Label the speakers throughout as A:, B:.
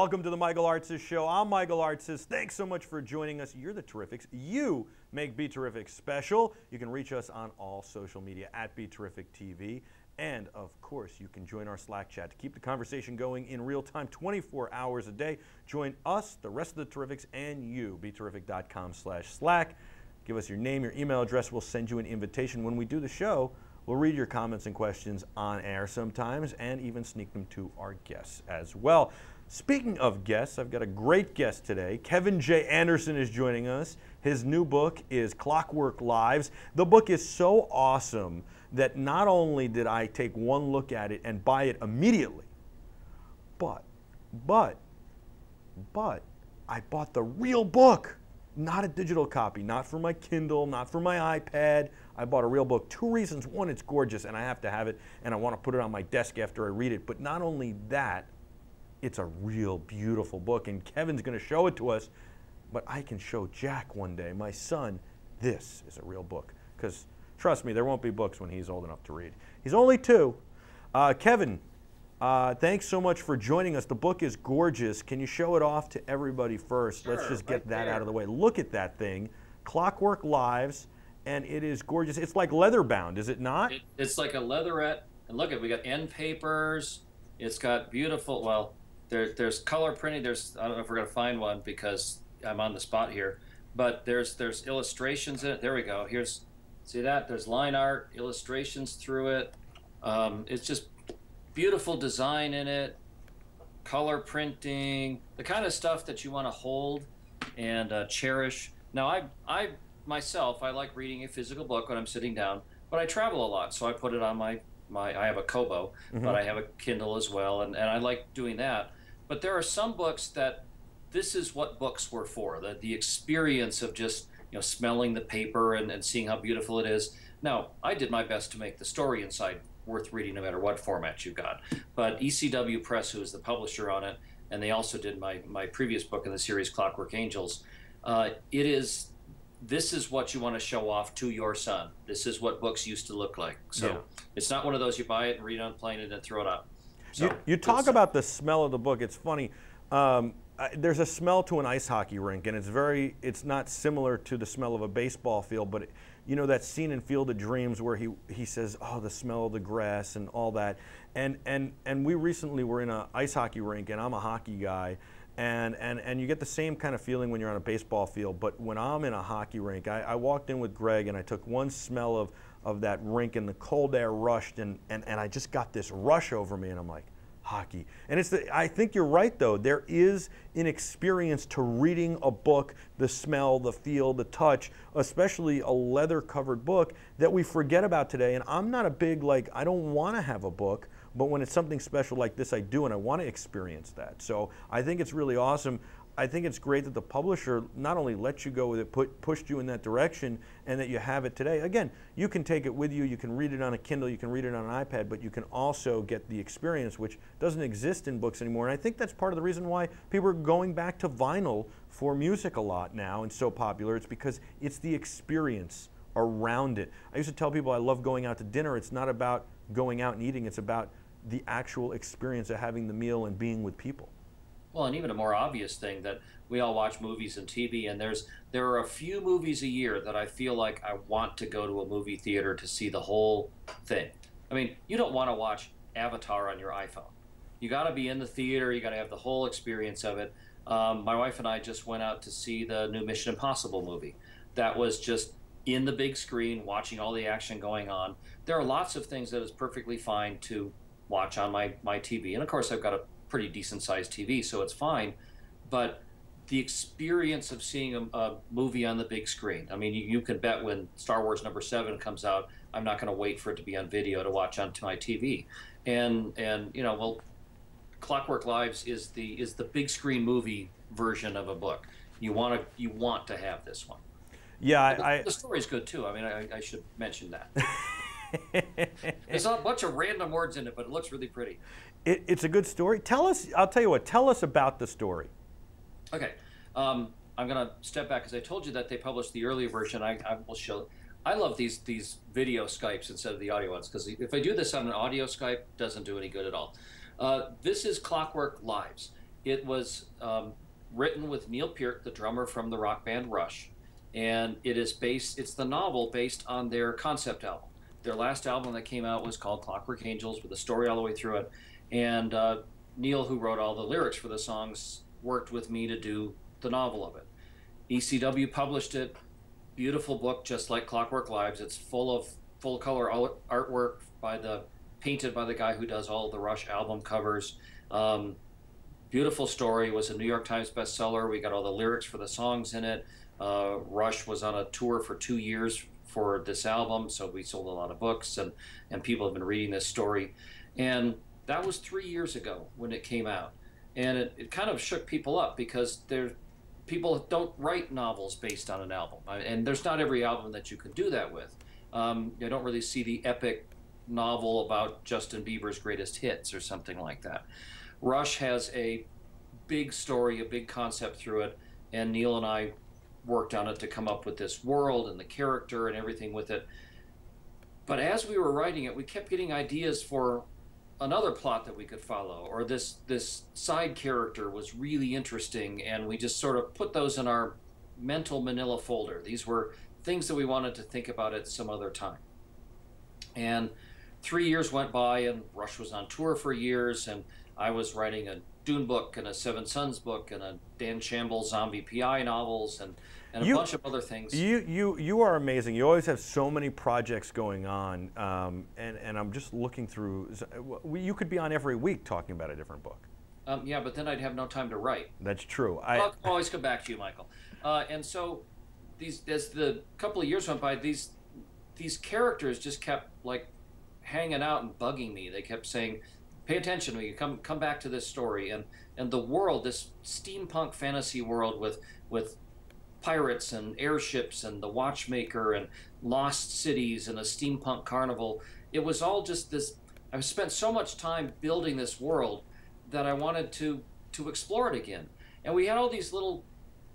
A: Welcome to the Michael Artsis Show. I'm Michael Artsis. Thanks so much for joining us. You're the Terrifics. You make Be Terrific special. You can reach us on all social media at Be Terrific TV. And of course, you can join our Slack chat to keep the conversation going in real time 24 hours a day. Join us, the rest of the Terrifics, and you. BeTerrific.com slash Slack. Give us your name, your email address. We'll send you an invitation. When we do the show, we'll read your comments and questions on air sometimes and even sneak them to our guests as well. Speaking of guests, I've got a great guest today. Kevin J. Anderson is joining us. His new book is Clockwork Lives. The book is so awesome that not only did I take one look at it and buy it immediately, but, but, but I bought the real book, not a digital copy, not for my Kindle, not for my iPad. I bought a real book. Two reasons. One, it's gorgeous and I have to have it and I want to put it on my desk after I read it. But not only that, it's a real beautiful book and Kevin's going to show it to us, but I can show Jack one day, my son, this is a real book. Because Trust me, there won't be books when he's old enough to read. He's only two. Uh, Kevin, uh, thanks so much for joining us. The book is gorgeous. Can you show it off to everybody first?
B: Sure,
A: Let's just get
B: right
A: that
B: there.
A: out of the way. Look at that thing. Clockwork Lives, and it is gorgeous. It's like leather bound, is it not?
B: It, it's like a leatherette, and look at we got end papers. It's got beautiful. Well, there, there's color printing. There's I don't know if we're gonna find one because I'm on the spot here, but there's there's illustrations in it. There we go. Here's see that there's line art, illustrations through it. Um, it's just beautiful design in it, color printing, the kind of stuff that you want to hold and uh, cherish. Now, I, I myself, I like reading a physical book when I'm sitting down, but I travel a lot, so I put it on my my. I have a Kobo, but I have a Kindle as well, and, and I like doing that. But there are some books that this is what books were for the the experience of just you know smelling the paper and, and seeing how beautiful it is. Now, I did my best to make the story inside worth reading no matter what format you got. But ECW Press, who is the publisher on it, and they also did my, my previous book in the series, Clockwork Angels, uh, it is this is what you want to show off to your son. This is what books used to look like. So
A: Yeah.
B: it's not one of those you buy it and read on plane and then throw it out. So
A: you, you talk about the smell of the book. It's funny. Um, I, there's a smell to an ice hockey rink, and it's very. It's not similar to the smell of a baseball field, but it, you know that scene in Field of Dreams where he he says, "Oh, the smell of the grass and all that," and and and we recently were in an ice hockey rink, and I'm a hockey guy. And, and, and you get the same kind of feeling when you're on a baseball field. But when I'm in a hockey rink, I, I walked in with Greg and I took one smell of, of that rink and the cold air rushed and, and, and I just got this rush over me and I'm like, hockey. And it's the, I think you're right though. There is an experience to reading a book, the smell, the feel, the touch, especially a leather covered book that we forget about today. And I'm not a big like I don't want to have a book, but when it's something special like this I do and I want to experience that. So I think it's really awesome. I think it's great that the publisher not only let you go with it, put, pushed you in that direction, and that you have it today. Again, you can take it with you, you can read it on a Kindle, you can read it on an iPad, but you can also get the experience, which doesn't exist in books anymore. And I think that's part of the reason why people are going back to vinyl for music a lot now and so popular. It's because it's the experience around it. I used to tell people I love going out to dinner. It's not about going out and eating, it's about the actual experience of having the meal and being with people.
B: Well, and even a more obvious thing that we all watch movies and TV, and there's there are a few movies a year that I feel like I want to go to a movie theater to see the whole thing. I mean, you don't want to watch Avatar on your iPhone. You got to be in the theater. You got to have the whole experience of it. Um, my wife and I just went out to see the new Mission Impossible movie. That was just in the big screen, watching all the action going on. There are lots of things that is perfectly fine to watch on my my TV, and of course, I've got a pretty decent sized TV, so it's fine. But the experience of seeing a, a movie on the big screen. I mean, you, you can bet when Star Wars number seven comes out, I'm not going to wait for it to be on video to watch on to my TV. And and you know, well, Clockwork Lives is the is the big screen movie version of a book. You want to you want to have this one.
A: Yeah,
B: The,
A: I,
B: the story's good too. I mean, I, I should mention that. There's a bunch of random words in it, but it looks really pretty.
A: It, it's a good story. Tell us, I'll tell you what, tell us about the story.
B: Okay, um, I'm gonna step back because I told you that they published the earlier version. I, I will show. I love these these video Skypes instead of the audio ones because if I do this on an audio Skype, doesn't do any good at all. Uh, this is Clockwork Lives, it was um, written with Neil Peart, the drummer from the rock band Rush, and it is based. It's the novel based on their concept album. Their last album that came out was called Clockwork Angels, with a story all the way through it. And uh, Neil, who wrote all the lyrics for the songs, worked with me to do the novel of it. ECW published it. Beautiful book, just like Clockwork Lives. It's full of full color artwork by the painted by the guy who does all the Rush album covers. Um, beautiful story. Was a New York Times bestseller. We got all the lyrics for the songs in it. Uh, Rush was on a tour for two years for this album, so we sold a lot of books, and and people have been reading this story. And that was three years ago when it came out, and it, it kind of shook people up because there people don't write novels based on an album, and there's not every album that you can do that with. Um, I don't really see the epic novel about Justin Bieber's greatest hits or something like that. Rush has a big story, a big concept through it, and Neil and I worked on it to come up with this world and the character and everything with it. But as we were writing it, we kept getting ideas for another plot that we could follow, or this this side character was really interesting, and we just sort of put those in our mental manila folder. These were things that we wanted to think about at some other time. And three years went by, and Rush was on tour for years, and I was writing a Dune book and a Seven Suns book and a Dan Shamble zombie PI novels and, and a you, bunch of other things.
A: You, you, you are amazing. You always have so many projects going on, um, and, and I'm just looking through. You could be on every week talking about a different book.
B: Um, yeah, but then I'd have no time to write.
A: That's true.
B: I, will always come back to you, Michael. Uh, and so, these as the couple of years went by, these these characters just kept like hanging out and bugging me. They kept saying, "Pay attention to me. Come come back to this story." And and the world, this steampunk fantasy world with with pirates and airships and the watchmaker and lost cities and a steampunk carnival. It was all just this. I've spent so much time building this world that I wanted to to explore it again. And we had all these little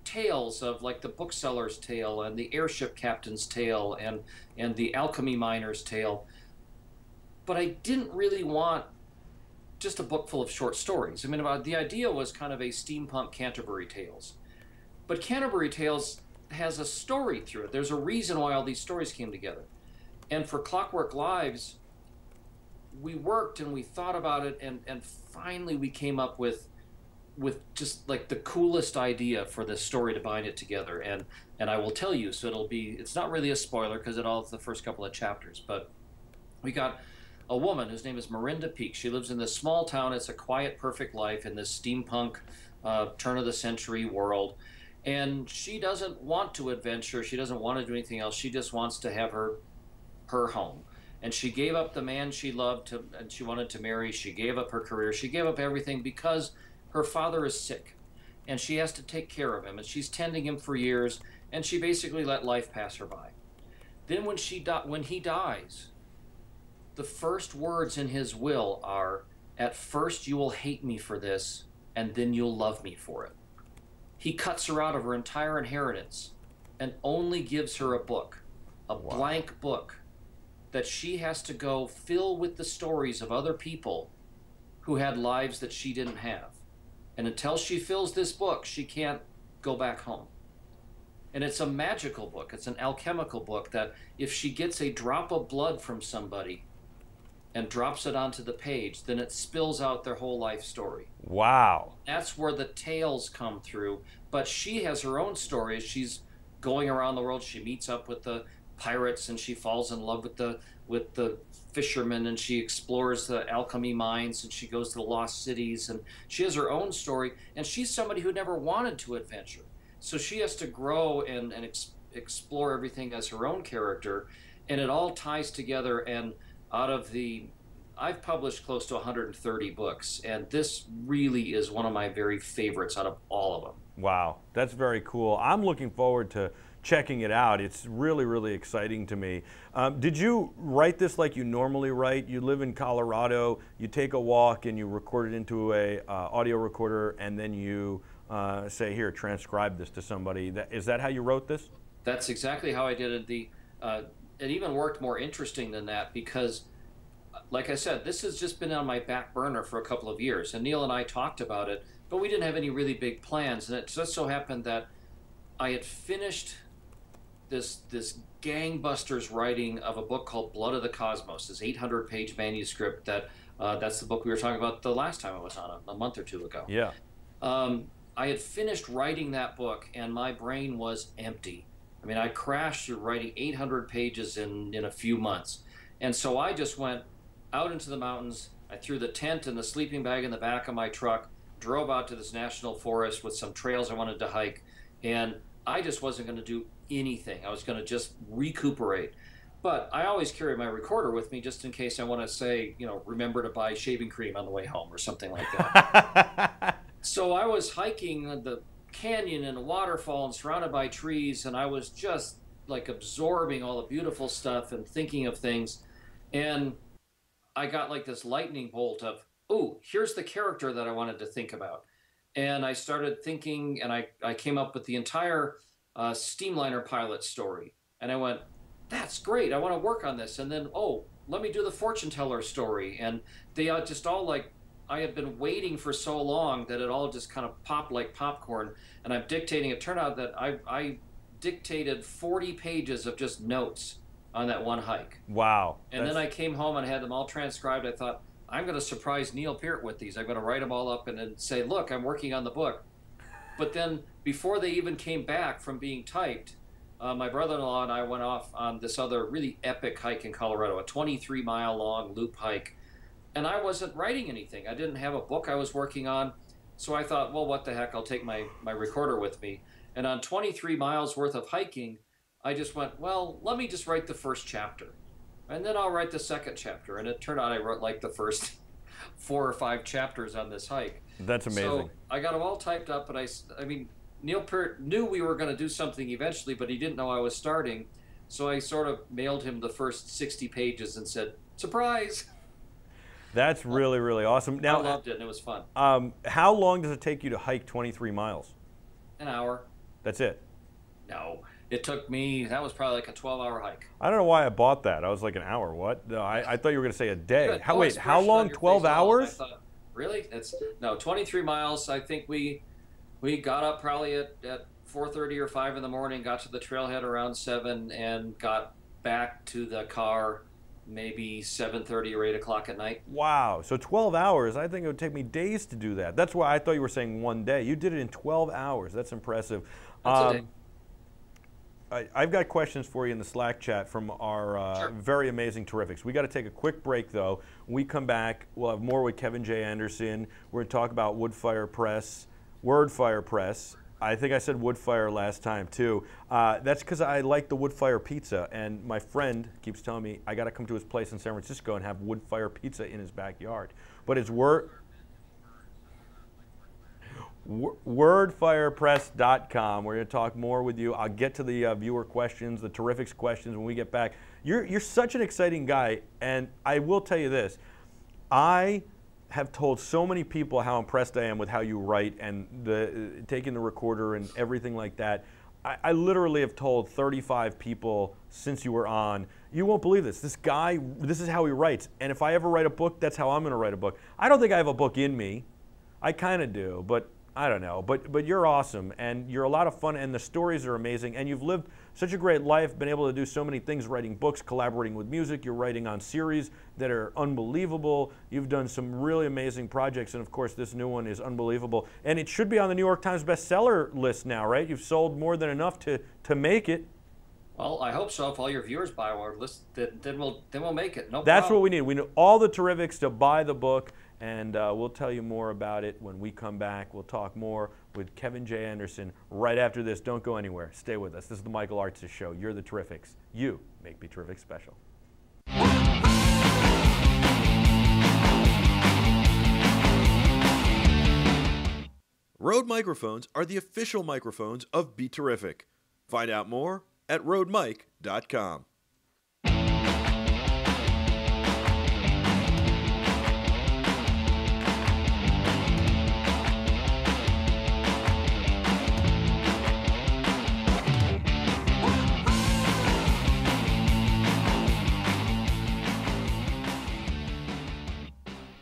B: tales of like the bookseller's tale and the airship captain's tale and and the alchemy miner's tale but I didn't really want just a book full of short stories. I mean, about the idea was kind of a steampunk Canterbury Tales, but Canterbury Tales has a story through it. There's a reason why all these stories came together, and for Clockwork Lives, we worked and we thought about it, and and finally we came up with with just like the coolest idea for this story to bind it together and and I will tell you so it'll be it's not really a spoiler because it all the first couple of chapters but we got a woman whose name is Marinda Peake. She lives in this small town. It's a quiet, perfect life in this steampunk, uh, turn of the century world. And she doesn't want to adventure. She doesn't want to do anything else. She just wants to have her her home. And she gave up the man she loved to, and she wanted to marry. She gave up her career. She gave up everything because her father is sick, and she has to take care of him. And she's tending him for years. And she basically let life pass her by. Then when she di- when he dies, the first words in his will are At first you will hate me for this, and then you'll love me for it. He cuts her out of her entire inheritance and only gives her a book, a wow. blank book that she has to go fill with the stories of other people who had lives that she didn't have. And until she fills this book, she can't go back home. And it's a magical book, it's an alchemical book that if she gets a drop of blood from somebody, and drops it onto the page, then it spills out their whole life story.
A: Wow.
B: That's where the tales come through. But she has her own story. She's going around the world. She meets up with the pirates and she falls in love with the with the fishermen and she explores the alchemy mines and she goes to the lost cities and she has her own story and she's somebody who never wanted to adventure so she has to grow and, and ex- explore everything as her own character and it all ties together and out of the I've published close to 130 books, and this really is one of my very favorites out of all of them.
A: Wow, that's very cool. I'm looking forward to checking it out. It's really, really exciting to me. Um, did you write this like you normally write? You live in Colorado, you take a walk and you record it into a uh, audio recorder, and then you uh, say, "Here, transcribe this to somebody." That, is that how you wrote this?
B: That's exactly how I did it. The uh, it even worked more interesting than that because like I said, this has just been on my back burner for a couple of years. And Neil and I talked about it but we didn't have any really big plans. And it just so happened that I had finished this this gangbusters writing of a book called Blood of the Cosmos, this 800 page manuscript that uh, that's the book we were talking about the last time I was on a, a month or two ago.
A: Yeah.
B: Um, I had finished writing that book and my brain was empty. I mean, I crashed through writing 800 pages in, in a few months. And so I just went out into the mountains. I threw the tent and the sleeping bag in the back of my truck, drove out to this national forest with some trails I wanted to hike, and I just wasn't going to do anything. I was going to just recuperate. But I always carry my recorder with me just in case I want to say, you know, remember to buy shaving cream on the way home or something like that. so I was hiking the canyon and a waterfall and surrounded by trees, and I was just like absorbing all the beautiful stuff and thinking of things. And I got like this lightning bolt of, oh, here's the character that I wanted to think about. And I started thinking, and I, I came up with the entire uh, Steamliner pilot story. And I went, that's great. I want to work on this. And then, oh, let me do the fortune teller story. And they uh, just all like I had been waiting for so long that it all just kind of popped like popcorn, and I'm dictating. It turned out that I, I dictated 40 pages of just notes on that one hike.
A: Wow.
B: And then I came home and had them all transcribed. I thought, I'm going to surprise Neil Peart with these. I'm going to write them all up and then say, look, I'm working on the book. But then before they even came back from being typed, uh, my brother-in-law and I went off on this other really epic hike in Colorado, a 23 mile long loop hike and I wasn't writing anything. I didn't have a book I was working on. So I thought, well, what the heck? I'll take my, my recorder with me. And on 23 miles worth of hiking, I just went, well, let me just write the first chapter. And then I'll write the second chapter. And it turned out I wrote like the first four or five chapters on this hike.
A: That's amazing.
B: So I got them all typed up, And I, I mean, Neil Peart knew we were going to do something eventually, but he didn't know I was starting. So I sort of mailed him the first 60 pages and said, surprise.
A: That's really, really awesome.
B: Now, I loved it, and it was fun.
A: Um, how long does it take you to hike 23 miles?
B: An hour.
A: That's it?
B: No. It took me, that was probably like a 12 hour hike.
A: I don't know why I bought that. I was like, an hour, what? No, I, I thought you were going to say a day. How, wait, how long? 12 hours? Thought,
B: really? It's No, 23 miles. I think we we got up probably at, at 4.30 or 5 in the morning, got to the trailhead around 7, and got back to the car maybe 7.30 or 8 o'clock at night.
A: Wow. So 12 hours. I think it would take me days to do that. That's why I thought you were saying one day. You did it in 12 hours. That's impressive.
B: That's um, a day.
A: I, have got questions for you in the Slack chat from our uh, sure. very amazing terrifics. We got to take a quick break though. When we come back, we'll have more with Kevin J. Anderson. We're going to talk about Woodfire Press, Wordfire Press, I think I said Woodfire last time too. Uh, that's because I like the Woodfire pizza, and my friend keeps telling me I got to come to his place in San Francisco and have Woodfire pizza in his backyard. But it's word. Wordfirepress.com. We're going to talk more with you. I'll get to the uh, viewer questions, the terrifics questions when we get back. You're, you're such an exciting guy, and I will tell you this. I have told so many people how impressed I am with how you write and the uh, taking the recorder and everything like that. I, I, literally have told 35 people since you were on, you won't believe this. This guy, this is how he writes. And if I ever write a book, that's how I'm going to write a book. I don't think I have a book in me. I kind of do, but I don't know. But but you're awesome and you're a lot of fun and the stories are amazing and you've lived such a great life, been able to do so many things, writing books, collaborating with music. You're writing on series that are unbelievable. You've done some really amazing projects, and of course, this new one is unbelievable. And it should be on the New York Times bestseller list now, right? You've sold more than enough to to make it.
B: Well, I hope so. If all your viewers buy our list, then, then we'll then we'll make it. No
A: That's
B: problem.
A: what we need. We need all the terrifics to buy the book, and uh, we'll tell you more about it when we come back. We'll talk more with Kevin J. Anderson right after this. Don't go anywhere. Stay with us. This is the Michael Artsis Show. You're the Terrifics. You make Be Terrific special. Rode microphones are the official microphones of Be Terrific. Find out more at rodemic.com.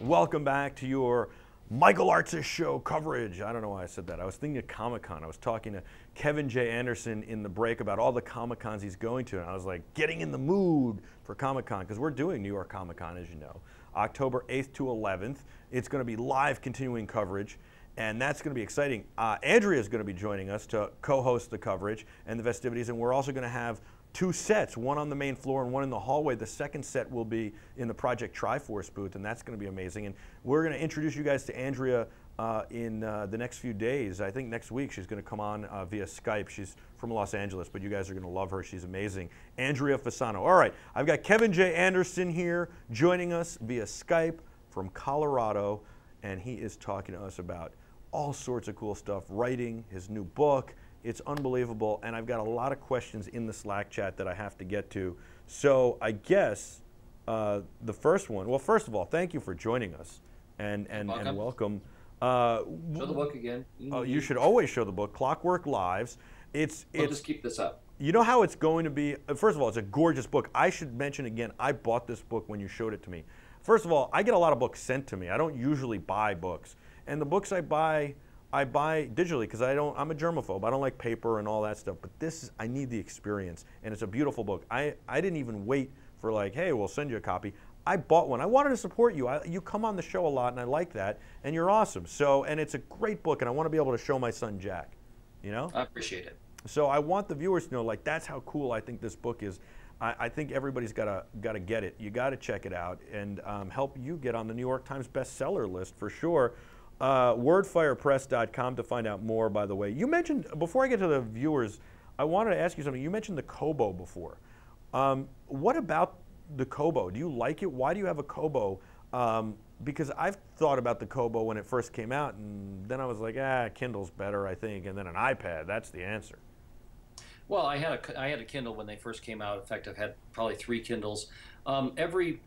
A: Welcome back to your Michael Artsis show coverage. I don't know why I said that. I was thinking of Comic Con. I was talking to Kevin J. Anderson in the break about all the Comic Cons he's going to, and I was like, getting in the mood for Comic Con because we're doing New York Comic Con, as you know, October 8th to 11th. It's going to be live continuing coverage and that's going to be exciting. Uh, Andrea is going to be joining us to co-host the coverage and the festivities, and we're also going to have two sets, one on the main floor and one in the hallway. The second set will be in the Project Triforce booth, and that's going to be amazing. And we're going to introduce you guys to Andrea uh, in uh, the next few days. I think next week she's going to come on uh, via Skype. She's from Los Angeles, but you guys are going to love her. She's amazing. Andrea Fasano. All right, I've got Kevin J. Anderson here joining us via Skype from Colorado, and he is talking to us about all sorts of cool stuff, writing, his new book. It's unbelievable. And I've got a lot of questions in the Slack chat that I have to get to. So I guess uh, the first one, well, first of all, thank you for joining us and, and, welcome. and welcome.
B: Uh, show the book again.
A: Oh, you should always show the book, Clockwork Lives. It's,
B: it's just keep this up.
A: You know how it's going to be? Uh, first of all, it's a gorgeous book. I should mention again, I bought this book when you showed it to me. First of all, I get a lot of books sent to me. I don't usually buy books. And the books I buy, I buy digitally because I don't. I'm a germaphobe. I don't like paper and all that stuff. But this, is, I need the experience, and it's a beautiful book. I I didn't even wait for like, hey, we'll send you a copy. I bought one. I wanted to support you. I, you come on the show a lot, and I like that, and you're awesome. So, and it's a great book, and I want to be able to show my son Jack. You know.
B: I appreciate it.
A: So I want the viewers to know, like, that's how cool I think this book is. I, I think everybody's got to got to get it. You got to check it out and um, help you get on the New York Times bestseller list for sure. Uh, wordfirepress.com to find out more, by the way. You mentioned, before I get to the viewers, I wanted to ask you something. You mentioned the Kobo before. Um, what about the Kobo? Do you like it? Why do you have a Kobo? Um, because I've thought about the Kobo when it first came out, and then I was like, ah, Kindle's better, I think, and then an iPad. That's the answer.
B: Well, I had a I had a Kindle when they first came out. In fact, I've had probably three Kindles. Um, every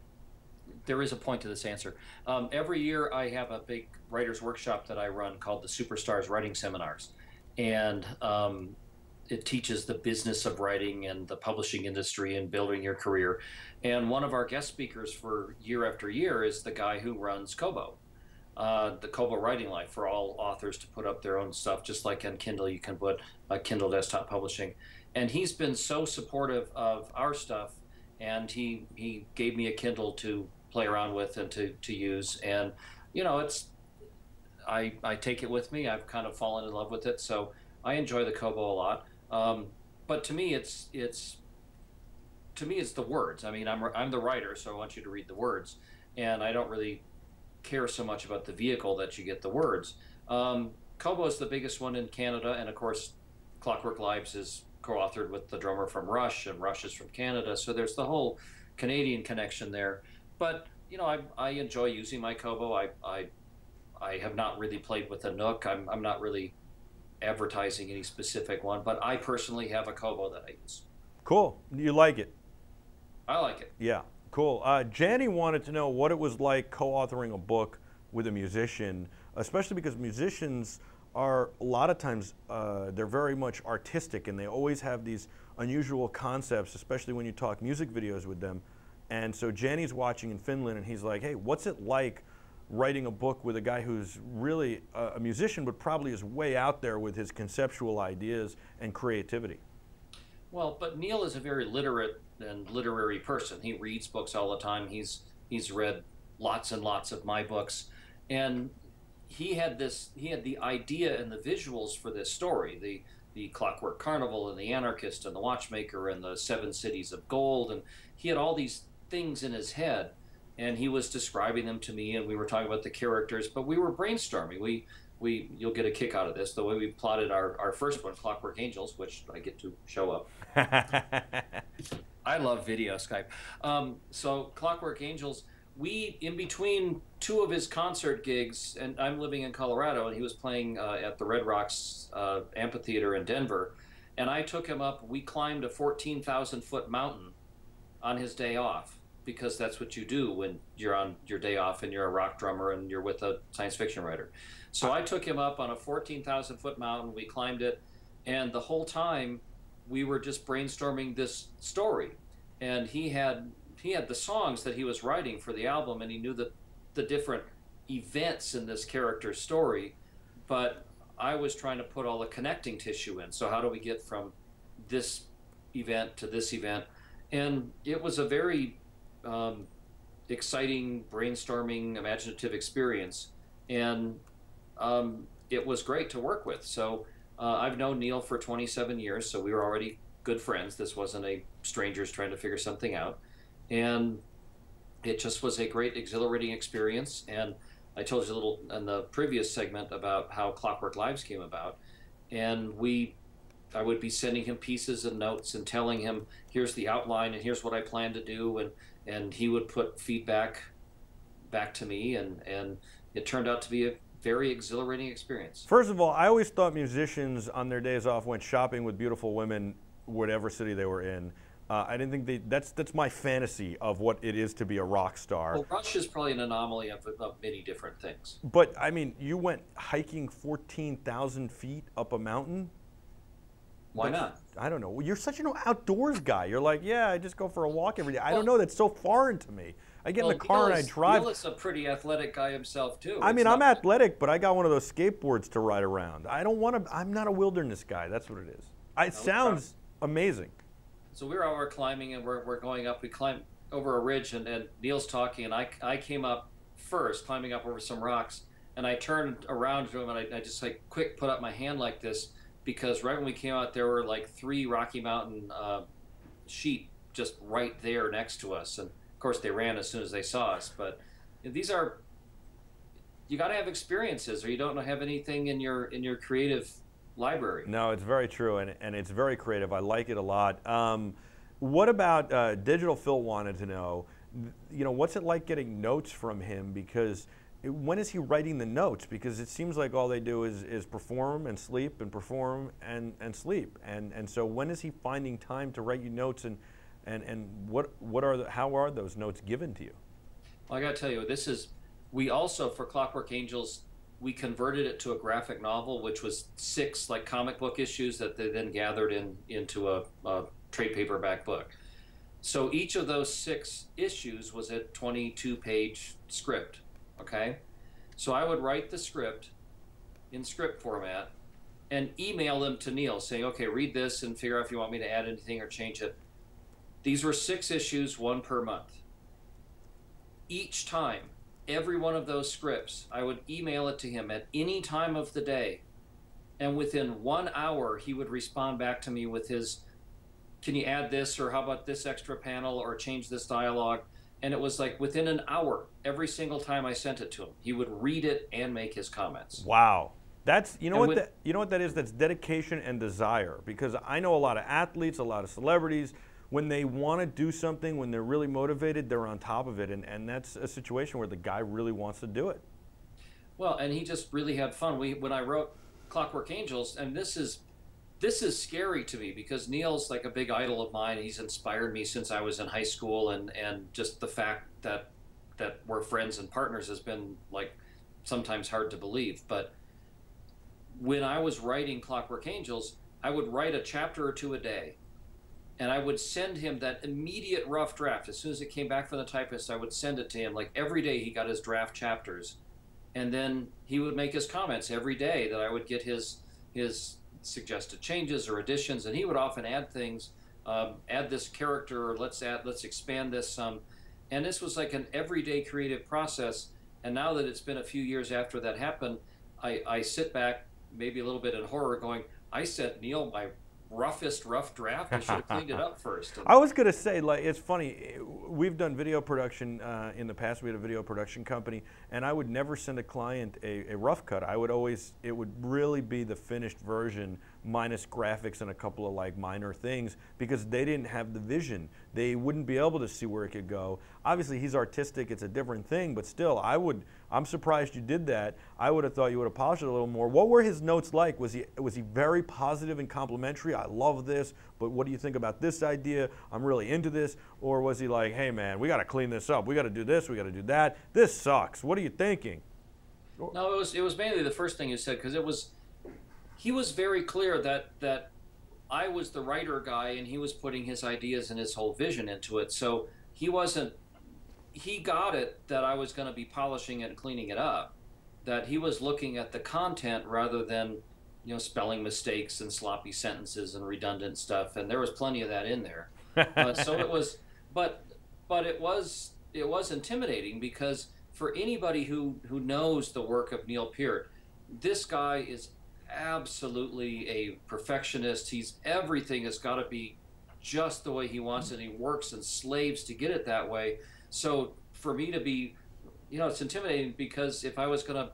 B: there is a point to this answer. Um, every year, I have a big writers' workshop that I run called the Superstars Writing Seminars, and um, it teaches the business of writing and the publishing industry and building your career. And one of our guest speakers for year after year is the guy who runs Kobo, uh, the Kobo Writing Life for all authors to put up their own stuff, just like on Kindle, you can put a Kindle desktop publishing. And he's been so supportive of our stuff, and he he gave me a Kindle to play around with and to, to use. And, you know, it's, I, I take it with me. I've kind of fallen in love with it. So I enjoy the Kobo a lot. Um, but to me, it's, it's, to me, it's the words. I mean, I'm, I'm the writer, so I want you to read the words. And I don't really care so much about the vehicle that you get the words. Um, Kobo is the biggest one in Canada, and of course, Clockwork Lives is co-authored with the drummer from Rush, and Rush is from Canada. So there's the whole Canadian connection there. But you know, I, I enjoy using my Kobo. I, I I have not really played with a Nook. I'm I'm not really advertising any specific one, but I personally have a Kobo that I use.
A: Cool. You like it?
B: I like it.
A: Yeah. Cool. Uh, Janny wanted to know what it was like co-authoring a book with a musician, especially because musicians are a lot of times uh, they're very much artistic and they always have these unusual concepts, especially when you talk music videos with them. And so Janny's watching in Finland, and he's like, "Hey, what's it like writing a book with a guy who's really a, a musician, but probably is way out there with his conceptual ideas and creativity?"
B: Well, but Neil is a very literate and literary person. He reads books all the time. He's he's read lots and lots of my books, and he had this he had the idea and the visuals for this story. The the Clockwork Carnival and the Anarchist and the Watchmaker and the Seven Cities of Gold, and he had all these things in his head and he was describing them to me and we were talking about the characters but we were brainstorming. We we you'll get a kick out of this the way we plotted our, our first one clockwork angels which i get to show up. I love video skype. Um, so clockwork angels we in between two of his concert gigs and i'm living in colorado and he was playing uh, at the red rocks uh, amphitheater in denver and i took him up. We climbed a 14000 foot mountain on his day off because that's what you do when you're on your day off and you're a rock drummer and you're with a science fiction writer. So I took him up on a 14,000 foot mountain. We climbed it, and the whole time we were just brainstorming this story. And he had he had the songs that he was writing for the album, and he knew the the different events in this character's story, but I was trying to put all the connecting tissue in. So how do we get from this event to this event? And it was a very um, exciting, brainstorming, imaginative experience, and um, it was great to work with. So uh, I've known Neil for 27 years, so we were already good friends. This wasn't a strangers trying to figure something out, and it just was a great, exhilarating experience. And I told you a little in the previous segment about how Clockwork Lives came about, and we, I would be sending him pieces and notes and telling him, here's the outline and here's what I plan to do, and and he would put feedback back to me, and and it turned out to be a very exhilarating experience.
A: First of all, I always thought musicians on their days off went shopping with beautiful women, whatever city they were in. Uh, I didn't think they. That's that's my fantasy of what it is to be a rock star.
B: Well, Rush is probably an anomaly of, of many different things.
A: But I mean, you went hiking fourteen thousand feet up a mountain.
B: Why
A: That's-
B: not?
A: I don't know. Well, You're such an outdoors guy. You're like, yeah, I just go for a walk every day. I don't know. That's so foreign to me. I get in the car and I drive.
B: Neil is a pretty athletic guy himself too.
A: I
B: It's
A: mean, I'm
B: not-
A: athletic, but I got one of those skateboards to ride around. I don't want to. I'm not a wilderness guy. That's what it is. I, it sounds amazing.
B: So we were out, we're climbing, and we're, we're going up. We climb over a ridge, and, and Neil's talking, and I, I came up first, climbing up over some rocks, and I turned around to him, and I, I just like quick put up my hand like this because right when we came out, there were like three Rocky Mountain uh, sheep just right there next to us, and of course they ran as soon as they saw us. But these are you got to have experiences, or you don't have anything in your in your creative library.
A: No, it's very true, and, and it's very creative. I like it a lot. Um, what about uh, Digital Phil wanted to know, you know, what's it like getting notes from him? Because when is he writing the notes? Because it seems like all they do is, is perform and sleep and perform and, and sleep. And, and so when is he finding time to write you notes and, and, and what, what are the, how are those notes given to you?
B: Well, I got to tell you, this is. We also for Clockwork Angels, we converted it to a graphic novel, which was six like comic book issues that they then gathered in into a, a trade paperback book. So each of those six issues was a 22 page script. Okay, so I would write the script in script format and email them to Neil, saying, "Okay, read this and figure out if you want me to add anything or change it." These were six issues, one per month each time, every one of those scripts, I would email it to him at any time of the day. And within one hour, he would respond back to me with his, Can you add this? Or how about this extra panel? Or change this dialogue? And it was like within an hour, every single time I sent it to him, he would read it and make his comments.
A: Wow. That's you know
B: And
A: what that, you know what that is. That's dedication and desire. Because I know a lot of athletes, a lot of celebrities. When they want to do something, when they're really motivated, they're on top of it, and, and that's a situation where the guy really wants to do it.
B: Well, and he just really had fun. We when I wrote Clockwork Angels, and this is this is scary to me because Neil's like a big idol of mine. He's inspired me since I was in high school, and and just the fact that that we're friends and partners has been like sometimes hard to believe. But when I was writing Clockwork Angels, I would write a chapter or two a day. And I would send him that immediate rough draft. As soon as it came back from the typist, I would send it to him. Like every day, he got his draft chapters and then he would make his comments every day that I would get his his suggested changes or additions, and he would often add things, um, add this character, or let's add, let's expand this some, and this was like an everyday creative process. And now that it's been a few years after that happened, I, I sit back, maybe a little bit in horror, going, I sent Neil my roughest rough draft. I should have cleaned it up first.
A: I was gonna say, like, it's funny. We've done video production uh, in the past. We had a video production company, and I would never send a client a, a rough cut. I would always, it would really be the finished version minus graphics and a couple of like minor things because they didn't have the vision. They wouldn't be able to see where it could go. Obviously, he's artistic; it's a different thing. But still, I would. I'm surprised you did that. I would have thought you would have polished it a little more. What were his notes like? Was he was he very positive and complimentary? I love this, but what do you think about this idea? I'm really into this. Or was he like, hey man, we got to clean this up. We got to do this. We got to do that. This sucks. What are you thinking?
B: No, it was it was mainly the first thing you said because it was he was very clear that that I was the writer guy and he was putting his ideas and his whole vision into it. So he wasn't he got it that I was going to be polishing it and cleaning it up. That he was looking at the content rather than, you know, spelling mistakes and sloppy sentences and redundant stuff. And there was plenty of that in there. uh, so it was, but but it was it was intimidating because for anybody who who knows the work of Neil Peart, this guy is absolutely a perfectionist. He's everything has got to be just the way he wants it. He works and slaves to get it that way. So for me to be, you know, it's intimidating because if I was going to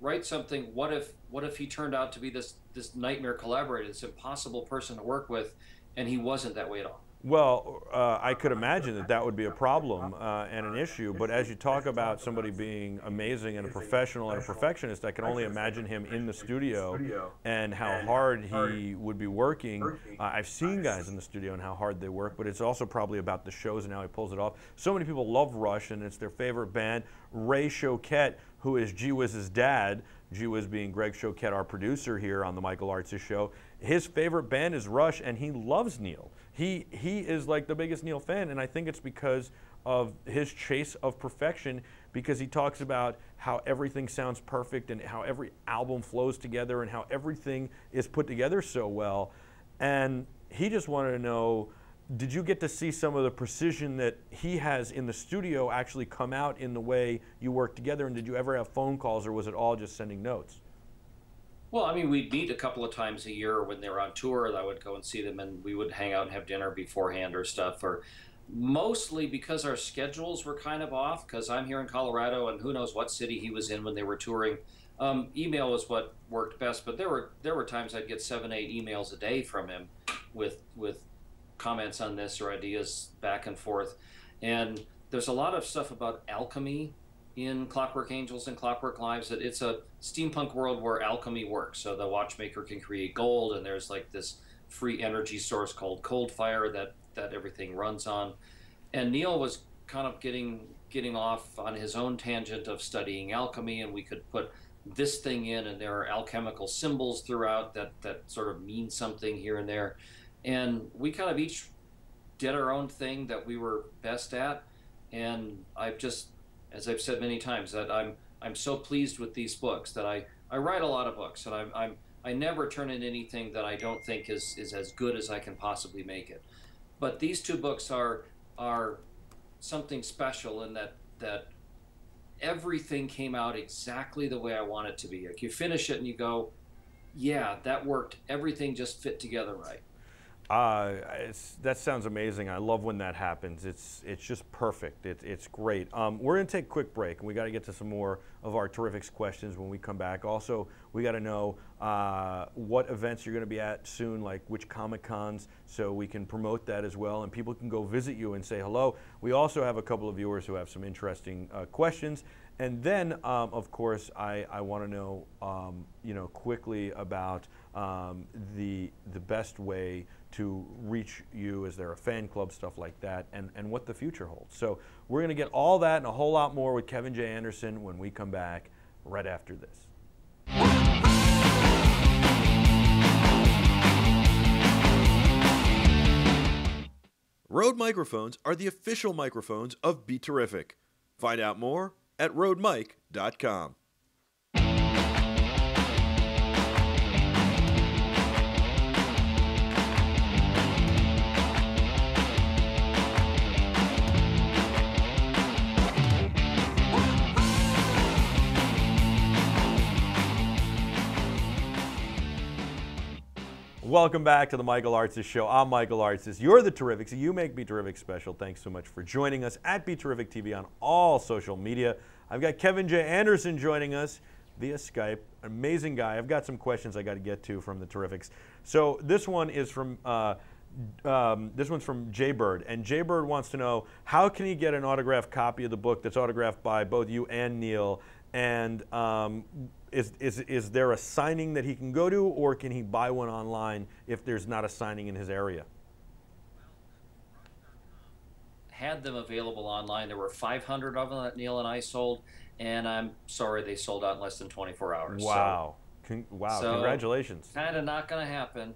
B: write something, what if what if he turned out to be this this nightmare collaborator, this impossible person to work with, and he wasn't that way at all.
A: Well, uh, I could imagine that that would be a problem uh, and an issue. But as you talk about somebody being amazing and a professional and a perfectionist, I can only imagine him in the studio and how hard he would be working. Uh, I've seen guys in the studio and how hard they work, but it's also probably about the shows and how he pulls it off. So many people love Rush, and it's their favorite band. Ray Choquette, who is G Wiz's dad, G Wiz being Greg Choquette, our producer here on the Michael Artsis show, his favorite band is Rush, and he loves Neil he he is like the biggest Neil fan, and I think it's because of his chase of perfection. Because he talks about how everything sounds perfect and how every album flows together and how everything is put together so well, and he just wanted to know. Did you get to see some of the precision that he has in the studio actually come out in the way you work together? And did you ever have phone calls, or was it all just sending notes?
B: Well, I mean, we'd meet a couple of times a year when they were on tour. and I would go and see them, and we would hang out and have dinner beforehand or stuff. Or mostly because our schedules were kind of off. Because I'm here in Colorado, and who knows what city he was in when they were touring. Um, email was what worked best, but there were there were times I'd get seven, eight emails a day from him with with comments on this or ideas back and forth. And there's a lot of stuff about alchemy in Clockwork Angels and Clockwork Lives that it's a steampunk world where alchemy works. So the watchmaker can create gold, and there's like this free energy source called cold fire that that everything runs on. And Neil was kind of getting getting off on his own tangent of studying alchemy, and we could put this thing in, and there are alchemical symbols throughout that that sort of mean something here and there. And we kind of each did our own thing that we were best at. And I've just as I've said many times, that I'm I'm so pleased with these books that I, I write a lot of books and I'm, I'm I never turn in anything that I don't think is, is as good as I can possibly make it. But these two books are are something special in that that everything came out exactly the way I want it to be. Like you finish it and you go, yeah, that worked. Everything just fit together right.
A: Uh, that sounds amazing. I love when that happens. It's it's just perfect. It, it's great. Um, we're going to take a quick break, and we got to get to some more of our terrifics questions when we come back. Also, we got to know uh, what events you're going to be at soon, like which Comic Cons, so we can promote that as well, and people can go visit you and say hello. We also have a couple of viewers who have some interesting uh, questions. And then, um, of course, I, I want to know, um, you know, quickly about um, the the best way to reach you? Is there a fan club, stuff like that, and, and what the future holds? So we're going to get all that and a whole lot more with Kevin J. Anderson when we come back right after this. Rode microphones are the official microphones of Be Terrific. Find out more at rodemic.com. Welcome back to the Michael Artsis Show. I'm Michael Artsis. You're the Terrifics. You make Be Terrific special. Thanks so much for joining us at Be Terrific TV on all social media. I've got Kevin J. Anderson joining us via Skype. Amazing guy. I've got some questions I got to get to from the Terrifics. So this one is from. Uh, um, this one's from Jay Bird, and Jay Bird wants to know how can he get an autographed copy of the book that's autographed by both you and Neil, and um, is, is, is there a signing that he can go to, or can he buy one online if there's not a signing in his area?
B: Had them available online. There were 500 of them that Neil and I sold, and I'm sorry they sold out in less than 24 hours.
A: Wow. So, Con- wow. So Congratulations.
B: Kind of not going to happen.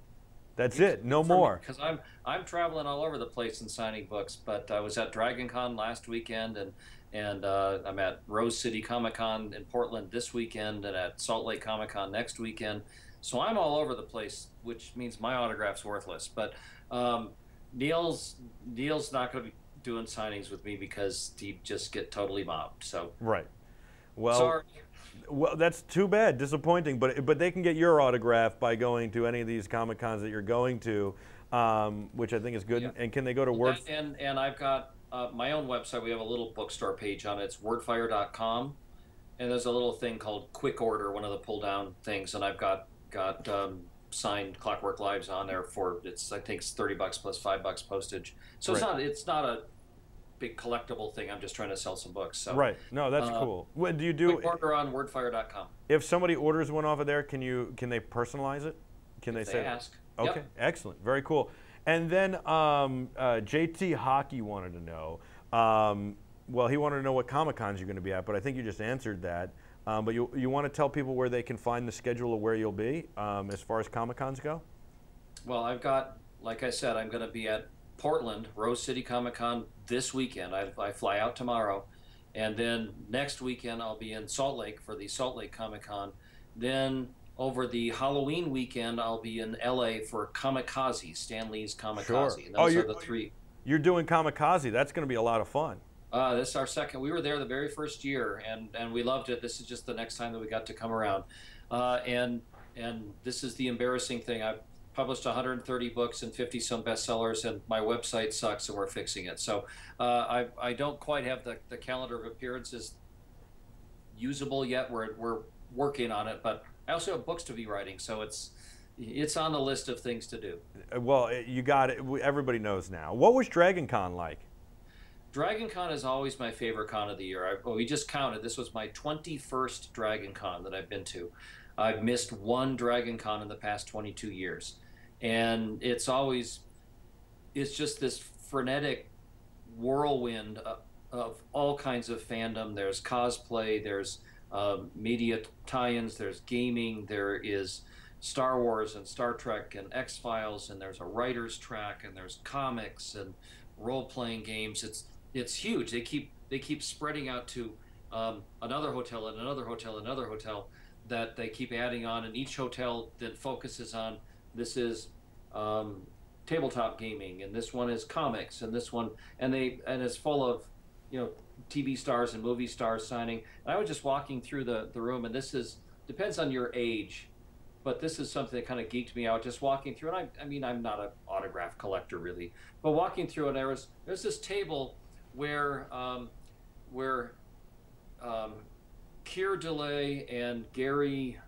A: That's it. No more.
B: Because I'm I'm traveling all over the place and signing books. But I was at Dragon Con last weekend, and and uh, I'm at Rose City Comic Con in Portland this weekend, and at Salt Lake Comic Con next weekend. So I'm all over the place, which means my autograph's worthless. But um, Neil's Neil's not going to be doing signings with me because he'd just get totally mobbed. So
A: right. Well,
B: sorry.
A: Well, that's too bad, disappointing. But but they can get your autograph by going to any of these comic cons that you're going to, um, which I think is good.
B: Yeah.
A: And can they go to Word?
B: and and I've got uh, my own website. We have a little bookstore page on it. It's wordfire.com, and there's a little thing called Quick Order, one of the pull down things, and I've got got um, signed Clockwork Lives on there for it's I think it's thirty bucks plus five bucks postage. So it's not it's not a big collectible thing. I'm just trying to sell some books. So
A: Right. No, that's
B: uh,
A: cool. What do you do
B: Quick Order on wordfire.com.
A: if somebody orders one off of there? Can you can they personalize it? Can they
B: If
A: say?
B: ask.
A: Okay,
B: Yep.
A: excellent, very cool. And then um, uh, JT Hockey wanted to know. Um, well, he wanted to know what Comic Cons you're going to be at, but I think you just answered that. Um, but you you want to tell people where they can find the schedule of where you'll be um, as far as Comic Cons go?
B: Well, I've got, like I said, I'm going to be at Portland, Rose City Comic Con this weekend. I, I fly out tomorrow. And then next weekend, I'll be in Salt Lake for the Salt Lake Comic Con. Then over the Halloween weekend, I'll be in LA for Comikaze, Stan Lee's Comikaze.
A: Sure.
B: And
A: Oh,
B: those
A: you're-
B: are the three.
A: You're doing Comikaze. That's going to be a lot of fun.
B: Uh, this is our second. We were there the very first year, and, and we loved it. This is just the next time that we got to come around, uh, and and this is the embarrassing thing. I've published 130 books and 50 some bestsellers, and my website sucks, and we're fixing it. So uh, I I don't quite have the, the calendar of appearances usable yet. We're we're working on it, but I also have books to be writing, so it's it's on the list of things to do.
A: Uh, Well, uh, you got it. Everybody knows now. What was Dragon Con like?
B: Dragon Con is always my favorite con of the year. I, well, we just counted. This was my 21st Dragon Con that I've been to. I've missed one Dragon Con in the past 22 years. And it's always, it's just this frenetic whirlwind of, of all kinds of fandom. There's cosplay, there's uh, media tie ins, there's gaming, there is Star Wars and Star Trek and X Files, and there's a writer's track, and there's comics and role playing games. It's it's huge. They keep they keep spreading out to um, another hotel and another hotel and another hotel that they keep adding on, and each hotel then focuses on this is um, tabletop gaming, and this one is comics, and this one and they and it's full of you know TV stars and movie stars signing. And I was just walking through the the room, and this is depends on your age. But this is something that kind of geeked me out. Just walking through, and I, I mean, I'm not an autograph collector really, but walking through, and there was there's this table where um, where um, Keir Dullea and Gary,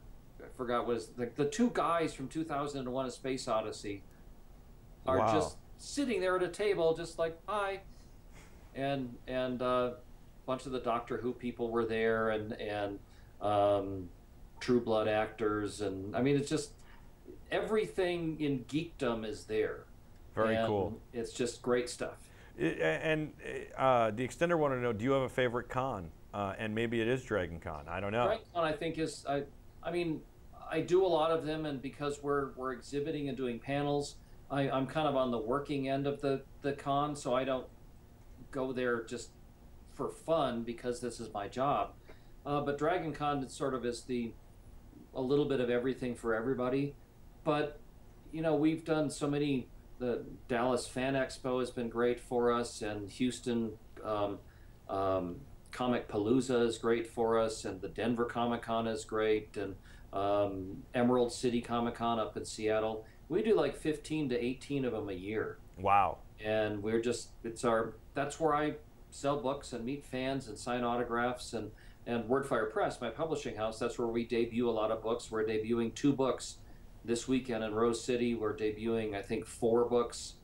B: I forgot was the, the two guys from 2001: A Space Odyssey are
A: Wow.
B: just sitting there at a table, just like hi, and and uh, a bunch of the Doctor Who people were there, and and um, True Blood actors, and I mean, it's just everything in geekdom is there.
A: Very cool.
B: It's just great stuff.
A: I- And uh, the extender wanted to know: Do you have a favorite con? Uh, and maybe it is Dragon Con. I don't know.
B: Dragon Con, I think is I, I mean, I do a lot of them, and because we're we're exhibiting and doing panels, I, I'm kind of on the working end of the the con, so I don't go there just for fun because this is my job. Uh, but Dragon Con it sort of is the a little bit of everything for everybody. But you know, we've done so many. The Dallas Fan Expo has been great for us, and Houston um, um, Comicpalooza is great for us, and the Denver Comic Con is great, and um, Emerald City Comic Con up in Seattle. We do like 15 to 18 of them a year,
A: Wow.
B: and we're just it's our that's where I sell books and meet fans and sign autographs and and Wordfire Press, my publishing house. That's where we debut a lot of books. We're debuting two books this weekend in Rose City. We're debuting I think four books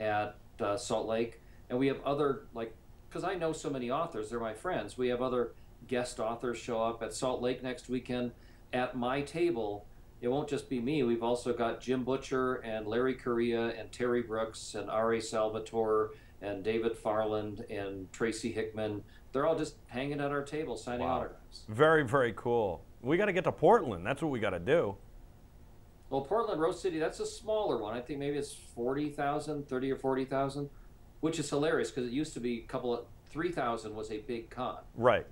B: at uh, Salt Lake, and we have other like because I know so many authors. They're my friends. We have other guest authors show up at Salt Lake next weekend at my table. It won't just be me. We've also got Jim Butcher and Larry Correia and Terry Brooks and R.A. Salvatore and David Farland and Tracy Hickman. They're all just hanging at our table signing
A: Wow.
B: autographs.
A: Very, very cool. We got to get to Portland. That's what we got to do.
B: Well, Portland Rose City, that's a smaller one. I think maybe it's 40,000, 30 or 40,000. which is hilarious because it used to be a couple of three thousand was a big con.
A: Right.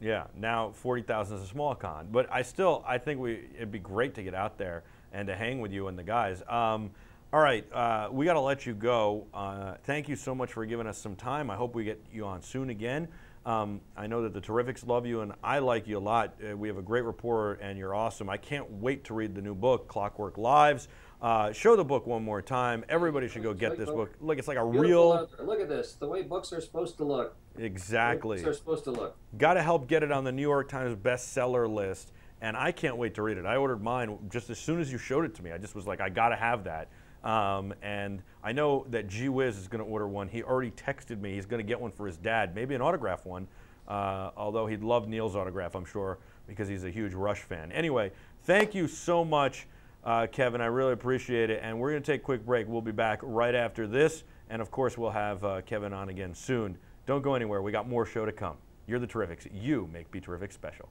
A: Yeah. Now forty thousand is a small con, but I still I think we it'd be great to get out there and to hang with you and the guys. Um, all right, uh, we got to let you go. Uh, thank you so much for giving us some time. I hope we get you on soon again. Um, I know that the Terrifics love you, and I like you a lot. Uh, we have a great reporter, and you're awesome. I can't wait to read the new book, Clockwork Lives. Uh, show the book one more time. Everybody should go get this book. Look, it's like a real.
B: Look at this. The way books are supposed to look.
A: Exactly.
B: Books are supposed to look.
A: Got to help get it on the New York Times bestseller list, and I can't wait to read it. I ordered mine just as soon as you showed it to me. I just was like, I got to have that. Um, and I know that G Wiz is going to order one. He already texted me. He's going to get one for his dad, maybe an autograph one. Uh, although he'd love Neil's autograph, I'm sure, because he's a huge Rush fan. Anyway, thank you so much, uh, Kevin. I really appreciate it. And we're going to take a quick break. We'll be back right after this. And of course, we'll have uh, Kevin on again soon. Don't go anywhere. We got more show to come. You're the Terrifics. You make Be Terrific special.